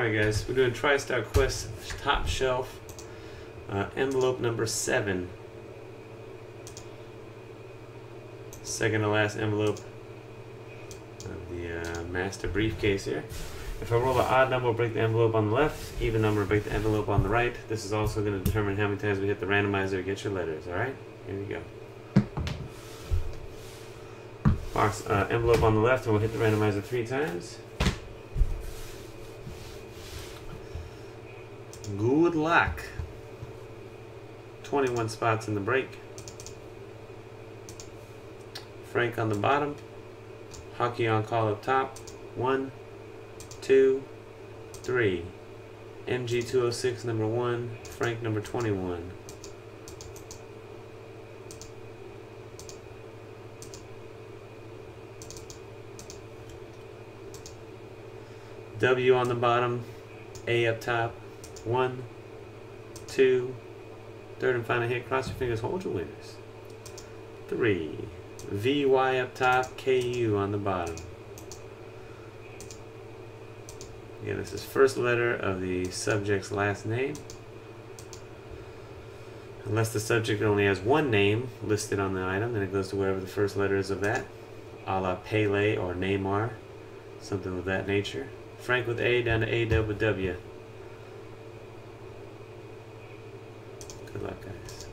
Alright guys, we're doing TriStar Quest Top Shelf uh, envelope number 7. Second to last envelope of the uh, master briefcase here. If I roll an odd number, break the envelope on the left. Even number, break the envelope on the right. This is also going to determine how many times we hit the randomizer to get your letters, alright? Here we go. Box uh, envelope on the left, and we'll hit the randomizer three times. Good luck. 21 spots in the break. Frank on the bottom. Hockey on call up top. One, two, three. MG206 number one. Frank number 21. W on the bottom. A up top. One, two, third and final hit. Cross your fingers, hold your winners. Three. VY up top, KU on the bottom. Again, this is first letter of the subject's last name. Unless the subject only has one name listed on the item, then it goes to wherever the first letter is of that. A la Pele or Neymar, something of that nature. Frank with A down to A W. Good luck, guys.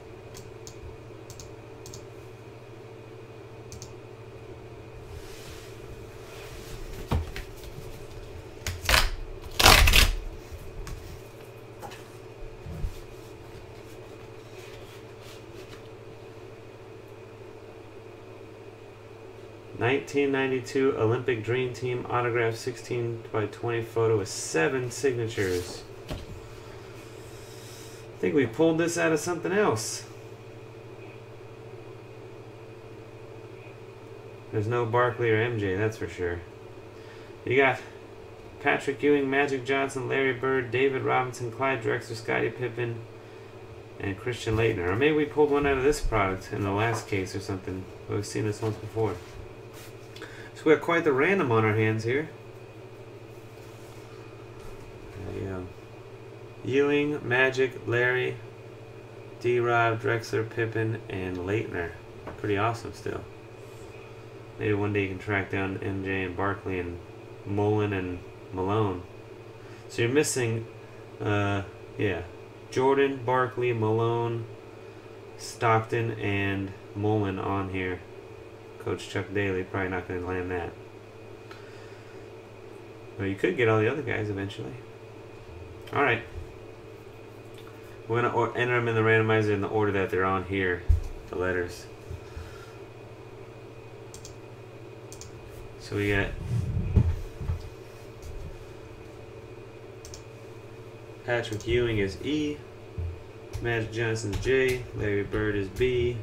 Nineteen ninety two Olympic Dream Team autograph sixteen by twenty photo with seven signatures. I think we pulled this out of something else. There's no Barkley or MJ, that's for sure. You got Patrick Ewing, Magic Johnson, Larry Bird, David Robinson, Clyde Drexler, Scottie Pippen, and Christian Laettner. Or maybe we pulled one out of this product in the last case or something. We've seen this once before. So we have quite the random on our hands here. Ewing, Magic, Larry, D. Rob, Drexler, Pippen, and Laettner. Pretty awesome still. Maybe one day you can track down MJ and Barkley and Mullin and Malone. So you're missing, uh, yeah, Jordan, Barkley, Malone, Stockton, and Mullin on here. Coach Chuck Daly probably not going to land that. But you could get all the other guys eventually. All right. We're going to enter them in the randomizer in the order that they're on here, the letters. So we got Patrick Ewing is E, Magic Johnson's J, Larry Bird is B,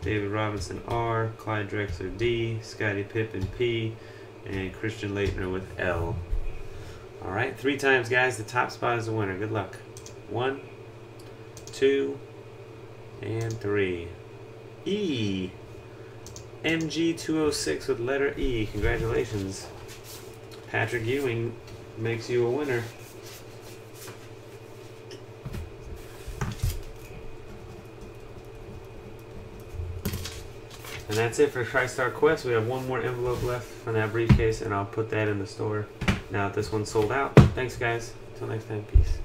David Robinson R, Clyde Drexler D, Scottie Pippen P, and Christian Laettner with L. Alright, three times guys, the top spot is the winner. Good luck. One, two, and three. E. MG206 with letter E. Congratulations. Patrick Ewing makes you a winner. And that's it for TriStar Quest. We have one more envelope left from that briefcase, and I'll put that in the store now that this one's sold out. Thanks, guys. Until next time, peace.